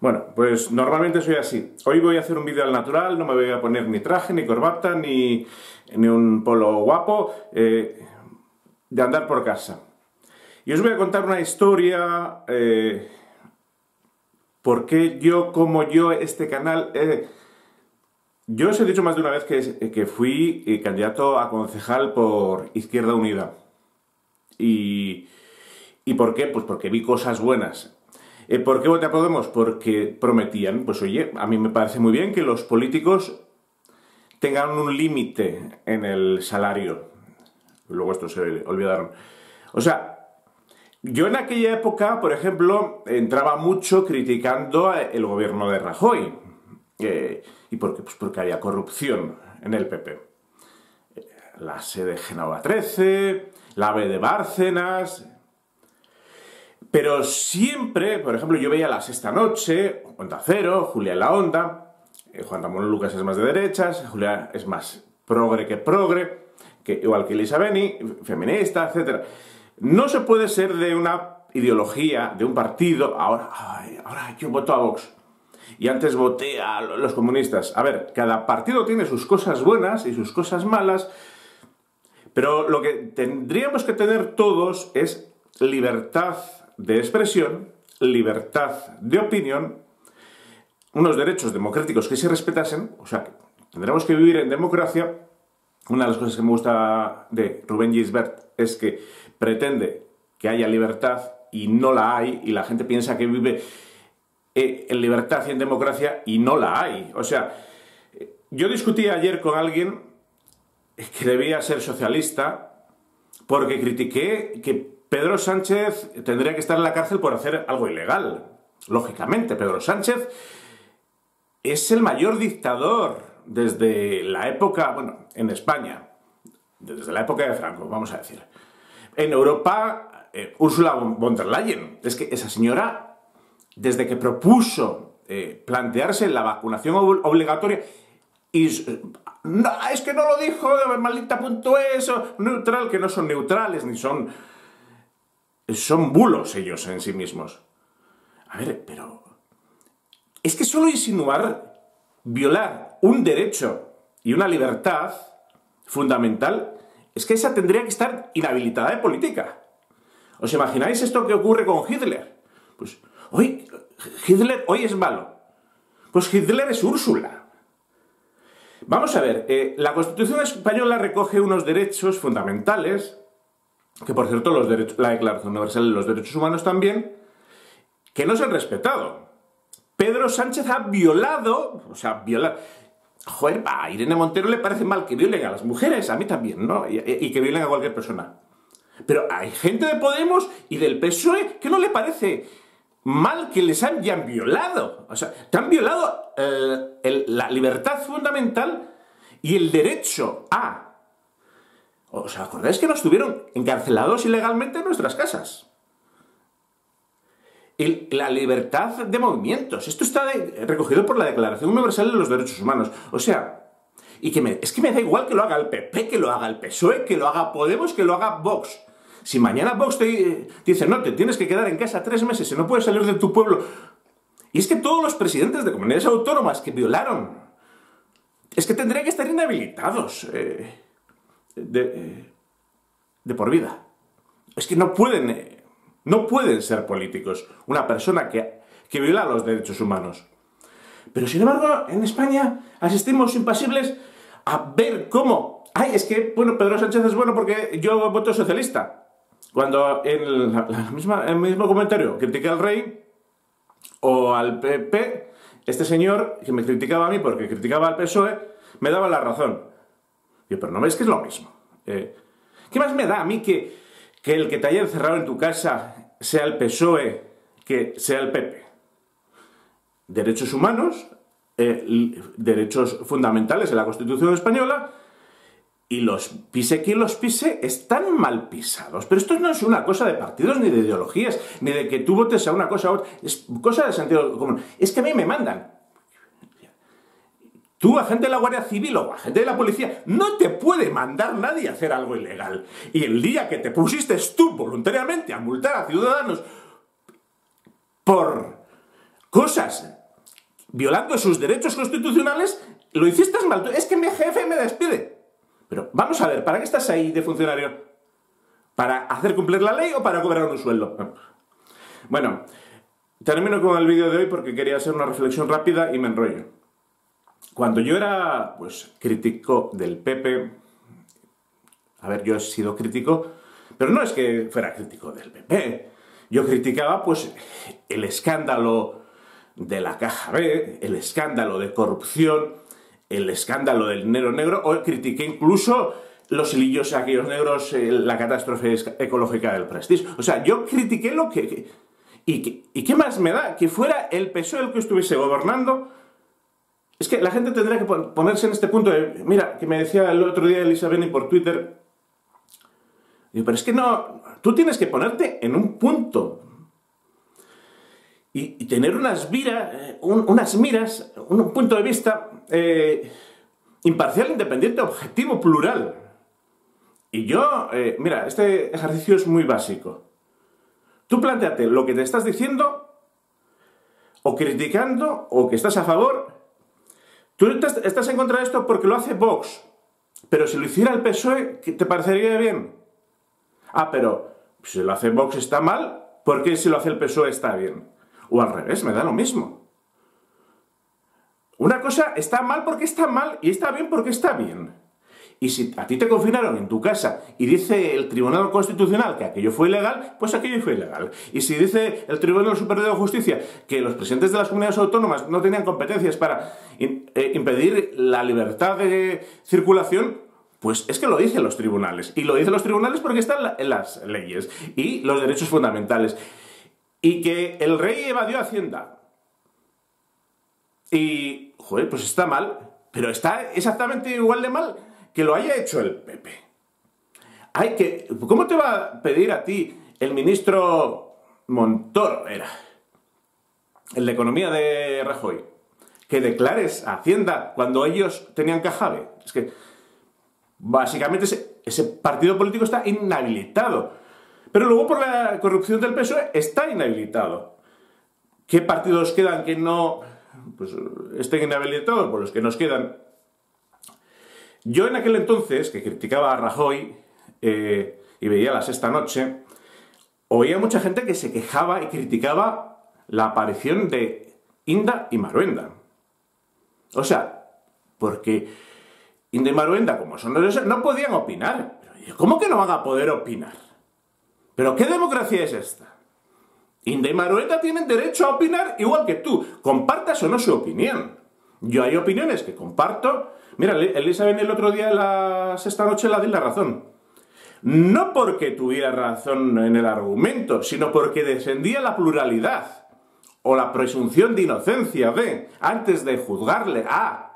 Bueno, pues normalmente soy así. Hoy voy a hacer un vídeo al natural, no me voy a poner ni traje, ni corbata, ni, ni un polo guapo, eh, de andar por casa. Y os voy a contar una historia, eh, por qué yo, como yo, este canal... Eh, yo os he dicho más de una vez que, que fui candidato a concejal por Izquierda Unida. Y, ¿Y por qué? Pues porque vi cosas buenas. Eh, ¿Por qué voté a Podemos? Porque prometían, pues oye, a mí me parece muy bien que los políticos tengan un límite en el salario. Luego esto se olvidaron. O sea, yo en aquella época, por ejemplo, entraba mucho criticando el gobierno de Rajoy. Eh, ¿Y por qué? Pues porque había corrupción en el PP. La sede de Genova 13, la B de Bárcenas. Pero siempre, por ejemplo, yo veía la sexta noche, Onda Cero, Julia en la Onda, eh, Juan Ramón Lucas es más de derechas, Julia es más progre que progre, que, igual que Elisa Beni, feminista, etc. No se puede ser de una ideología, de un partido, ahora, ahora yo voto a Vox y antes voté a los comunistas. A ver, cada partido tiene sus cosas buenas y sus cosas malas, pero lo que tendríamos que tener todos es libertad de expresión, libertad de opinión, unos derechos democráticos que se respetasen, o sea, tendremos que vivir en democracia. Una de las cosas que me gusta de Rubén Gisbert es que pretende que haya libertad y no la hay, y la gente piensa que vive eh, en libertad y en democracia y no la hay. O sea, yo discutí ayer con alguien que debía ser socialista porque critiqué que Pedro Sánchez tendría que estar en la cárcel por hacer algo ilegal. Lógicamente, Pedro Sánchez es el mayor dictador desde la época, bueno, en España, desde la época de Franco, vamos a decir. En Europa, eh, Ursula von der Leyen, es que esa señora desde que propuso eh, plantearse la vacunación obligatoria, y es que no lo dijo maldita punto eso, neutral, que no son neutrales, ni son... Son bulos ellos en sí mismos. A ver, pero... Es que solo insinuar, violar un derecho y una libertad fundamental, es que esa tendría que estar inhabilitada de política. ¿Os imagináis esto que ocurre con Hitler? Pues Hoy, Hitler hoy es malo. Pues Hitler es Úrsula. Vamos a ver, eh, la Constitución española recoge unos derechos fundamentales, que por cierto los derechos, la Declaración Universal de los Derechos Humanos también, que no se han respetado. Pedro Sánchez ha violado, o sea, violado... Joder, a Irene Montero le parece mal que violen a las mujeres, a mí también, ¿no? Y, que violen a cualquier persona. Pero hay gente de Podemos y del PSOE que no le parece mal que les hayan violado. O sea, te han violado eh, la libertad fundamental y el derecho a... ¿Os acordáis que nos estuvieron encarcelados ilegalmente en nuestras casas? la libertad de movimientos. Esto está recogido por la Declaración Universal de los Derechos Humanos. O sea, y que me, es que me da igual que lo haga el PP, que lo haga el PSOE, que lo haga Podemos, que lo haga Vox. Si mañana Vox te, dice, no, te tienes que quedar en casa tres meses y no puedes salir de tu pueblo. Y es que todos los presidentes de comunidades autónomas que violaron, es que tendrían que estar inhabilitados eh, de, por vida. Es que no pueden, no pueden ser políticos una persona que, que viola los derechos humanos. Pero sin embargo, en España asistimos impasibles a ver cómo. Ay, es que, bueno, Pedro Sánchez es bueno porque yo voto socialista. Cuando en el mismo comentario critica al rey o al PP, este señor que me criticaba a mí porque criticaba al PSOE, me daba la razón. Pero no ves que es lo mismo. Eh, ¿Qué más me da a mí que, que el que te haya encerrado en tu casa sea el PSOE que sea el PP? Derechos humanos, eh, derechos fundamentales en la Constitución española, y los pise quien los pise están mal pisados. Pero esto no es una cosa de partidos ni de ideologías, ni de que tú votes a una cosa u otra. Es cosa de sentido común. Es que a mí me mandan. Tú, agente de la Guardia Civil o agente de la policía, no te puede mandar nadie a hacer algo ilegal. Y el día que te pusiste tú voluntariamente a multar a ciudadanos por cosas violando sus derechos constitucionales, lo hiciste mal. Es que mi jefe me despide. Pero vamos a ver, ¿para qué estás ahí de funcionario? ¿Para hacer cumplir la ley o para cobrar un sueldo? Bueno, termino con el vídeo de hoy porque quería hacer una reflexión rápida y me enrollo. Cuando yo era, pues, crítico del PP, a ver, yo he sido crítico, pero no es que fuera crítico del PP. Yo criticaba, pues, el escándalo de la caja B, el escándalo de corrupción, el escándalo del dinero negro, o critiqué incluso los hilillos aquellos negros, eh, la catástrofe ecológica del Prestige. O sea, yo critiqué lo que... ¿Y, ¿Y qué más me da? Que fuera el PSOE el que estuviese gobernando. Es que la gente tendría que ponerse en este punto de... Mira, que me decía el otro día Elisa Beni por Twitter. pero es que no... Tú tienes que ponerte en un punto y, tener unas, eh, unas miras, un, punto de vista eh, imparcial, independiente, objetivo, plural. Y yo, eh, mira, este ejercicio es muy básico. Tú planteate lo que te estás diciendo, o criticando, o que estás a favor. Tú estás en contra de esto porque lo hace Vox. Pero si lo hiciera el PSOE, ¿te parecería bien? Ah, pero si lo hace Vox está mal, ¿por qué si lo hace el PSOE está bien? O al revés, me da lo mismo. Una cosa está mal porque está mal y está bien porque está bien. Y si a ti te confinaron en tu casa y dice el Tribunal Constitucional que aquello fue ilegal, pues aquello fue ilegal. Y si dice el Tribunal Superior de Justicia que los presidentes de las comunidades autónomas no tenían competencias para eh, impedir la libertad de circulación, pues es que lo dicen los tribunales. Y lo dicen los tribunales porque están en las leyes y los derechos fundamentales y que el rey evadió Hacienda. Y, joder, pues está mal, pero está exactamente igual de mal que lo haya hecho el PP. Hay que, ¿Cómo te va a pedir a ti el ministro Montoro, era, el de Economía de Rajoy, que declares a Hacienda cuando ellos tenían cajave? Es que, básicamente, ese, partido político está inhabilitado pero luego por la corrupción del PSOE está inhabilitado. ¿Qué partidos quedan que no pues, estén inhabilitados? Por los que nos quedan. Yo en aquel entonces, que criticaba a Rajoy eh, y veía la sexta noche, oía mucha gente que se quejaba y criticaba la aparición de Inda y Maruenda. O sea, porque Inda y Maruenda, como son no podían opinar. ¿Cómo que no van a poder opinar? ¿Pero qué democracia es esta? Inda y Marueta tienen derecho a opinar igual que tú, compartas o no su opinión. Yo hay opiniones que comparto. Mira, Elizabeth el otro día, la sexta noche, la di la razón. No porque tuviera razón en el argumento, sino porque defendía la pluralidad o la presunción de inocencia de, antes de juzgarle a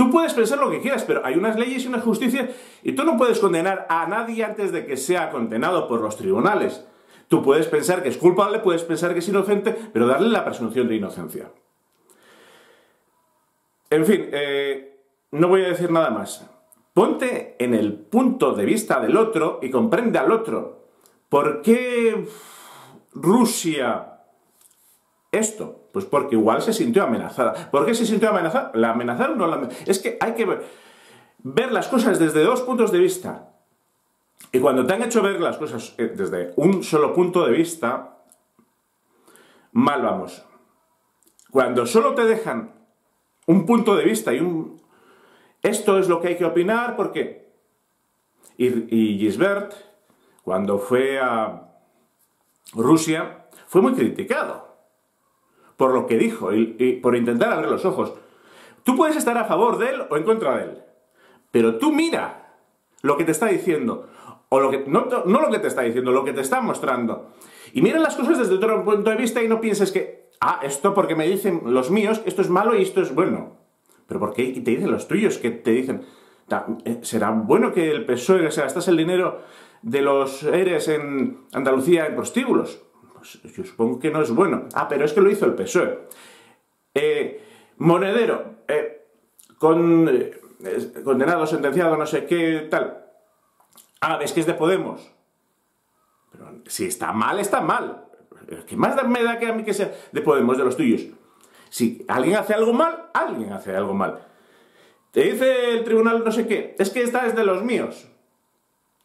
Tú puedes pensar lo que quieras, pero hay unas leyes y una justicia y tú no puedes condenar a nadie antes de que sea condenado por los tribunales. Tú puedes pensar que es culpable, puedes pensar que es inocente, pero darle la presunción de inocencia. En fin, eh, no voy a decir nada más. Ponte en el punto de vista del otro y comprende al otro. ¿Por qué Rusia esto? Pues porque igual se sintió amenazada. ¿Por qué se sintió amenazada? ¿La amenazaron o no la amenazaron? Es que hay que ver, las cosas desde dos puntos de vista. Y cuando te han hecho ver las cosas eh, desde un solo punto de vista, mal vamos. Cuando solo te dejan un punto de vista y un... Esto es lo que hay que opinar, ¿por qué? Y, y Gisbert, cuando fue a Rusia, fue muy criticado por lo que dijo y, por intentar abrir los ojos. Tú puedes estar a favor de él o en contra de él, pero tú mira lo que te está diciendo, o lo que, no, no lo que te está diciendo, lo que te está mostrando. Y mira las cosas desde otro punto de vista y no pienses que, ah, esto porque me dicen los míos, esto es malo y esto es bueno. Pero ¿por qué te dicen los tuyos que te dicen, eh, será bueno que el PSOE se gastase el dinero de los ERES en Andalucía en prostíbulos? Pues yo supongo que no es bueno. Ah, pero es que lo hizo el PSOE. Eh, monedero, eh, con, condenado, sentenciado, no sé qué, tal. Ah, es que es de Podemos. Pero si está mal, está mal. ¿Qué más me da que a mí que sea de Podemos, de los tuyos? Si alguien hace algo mal, alguien hace algo mal. Te dice el tribunal no sé qué, es que esta es de los míos.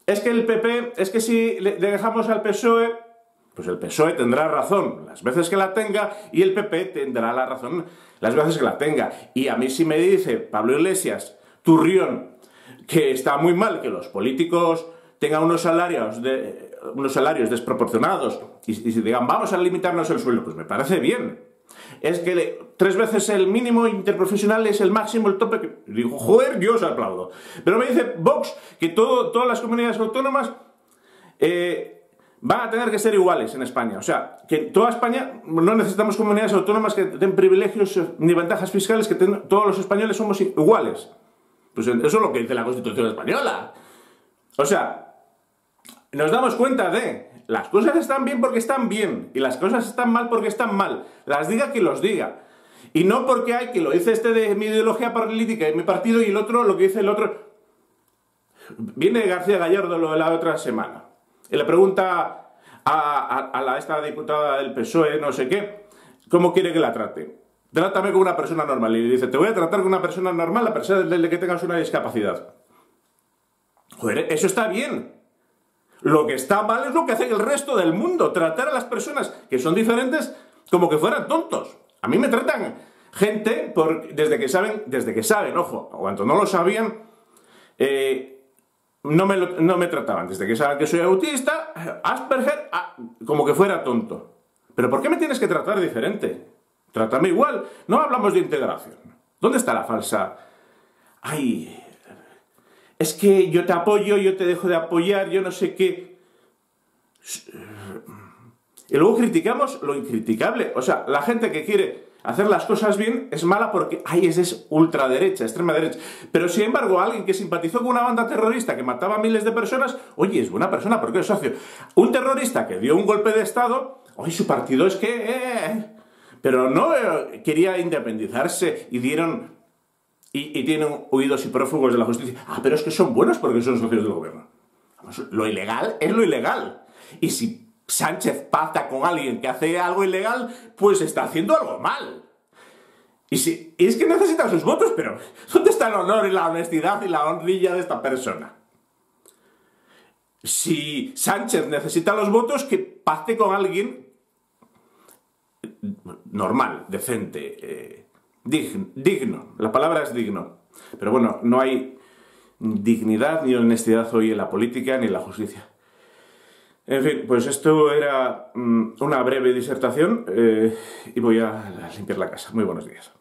Es que el PP, es que si le dejamos al PSOE, pues el PSOE tendrá razón las veces que la tenga y el PP tendrá la razón las veces que la tenga. Y a mí si me dice Pablo Iglesias, Turrión, que está muy mal que los políticos tengan unos salarios, de, unos salarios desproporcionados y, y digan vamos a limitarnos el sueldo, pues me parece bien es que tres veces el mínimo interprofesional es el máximo, el tope. Que... Digo, joder, yo os aplaudo. Pero me dice Vox que todo, todas las comunidades autónomas eh, van a tener que ser iguales en España. O sea, que toda España no necesitamos comunidades autónomas que den privilegios ni ventajas fiscales, que todos los españoles somos iguales. Pues eso es lo que dice la Constitución española. O sea, nos damos cuenta de las cosas están bien porque están bien y las cosas están mal porque están mal. Las diga quien los diga. Y no porque hay que lo dice este de mi ideología política y mi partido y el otro lo que dice el otro. Viene García Gallardo lo de la otra semana y le pregunta a, la, esta diputada del PSOE, no sé qué, cómo quiere que la trate. Trátame como una persona normal. Y le dice, te voy a tratar como una persona normal a pesar de que tengas una discapacidad. Joder, eso está bien. Lo que está mal es lo que hace el resto del mundo, tratar a las personas que son diferentes como que fueran tontos. A mí me tratan gente por, desde que saben, desde que saben, ojo, cuando no lo sabían, eh, no, me no me trataban. Desde que saben que soy autista, Asperger, ah, como que fuera tonto. Pero ¿por qué me tienes que tratar diferente? Trátame igual. No hablamos de integración. ¿Dónde está la falsa? Ay, es que yo te apoyo, yo te dejo de apoyar, yo no sé qué. Y luego criticamos lo incriticable. O sea, la gente que quiere hacer las cosas bien es mala porque, ay, ese es ultraderecha, extrema derecha. Pero sin embargo, alguien que simpatizó con una banda terrorista que mataba a miles de personas, oye, es buena persona porque es socio. Un terrorista que dio un golpe de Estado, oye, su partido es que... Eh, pero no eh, quería independizarse y dieron y, tienen oídos y prófugos de la justicia. Ah, pero es que son buenos porque son socios del gobierno. lo ilegal es lo ilegal. Y si Sánchez pacta con alguien que hace algo ilegal, pues está haciendo algo mal. Y, si, es que necesita sus votos, pero ¿dónde está el honor y la honestidad y la honrilla de esta persona? Si Sánchez necesita los votos, que pacte con alguien normal, decente, eh, digno, la palabra es digno. Pero bueno, no hay dignidad ni honestidad hoy en la política ni en la justicia. En fin, pues esto era mm, una breve disertación eh, y voy a limpiar la casa. Muy buenos días.